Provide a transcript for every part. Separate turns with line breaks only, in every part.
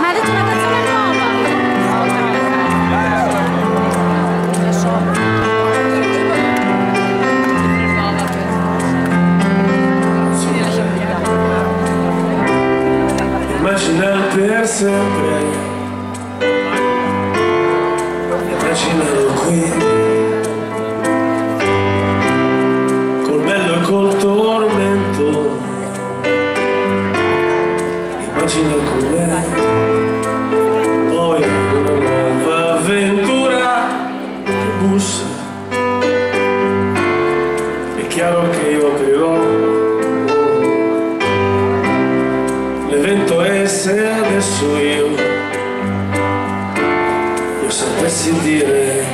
Ma ha detto una canzone nuova.
Immaginare per sempre. Immaginalo qui. chiaro che io credo l'evento è se adesso io io sapessi dire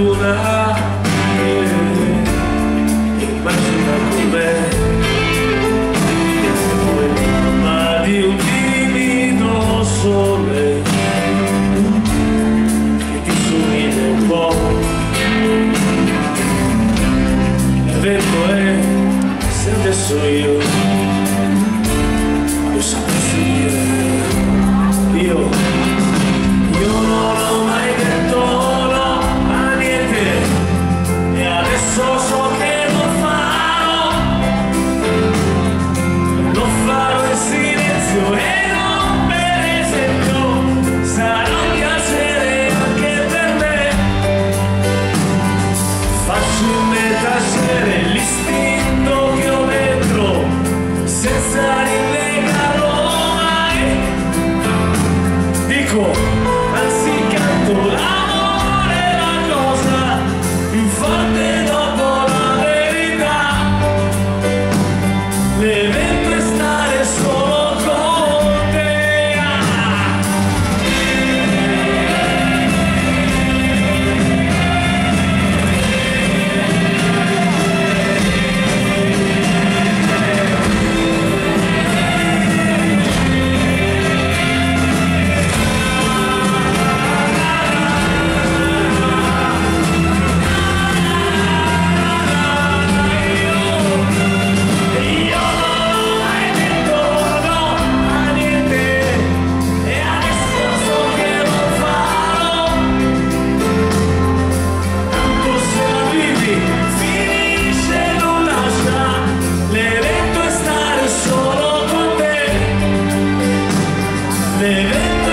fortuna immagina come ma di un divino sole che ti sorride un po' il vento è se adesso io you living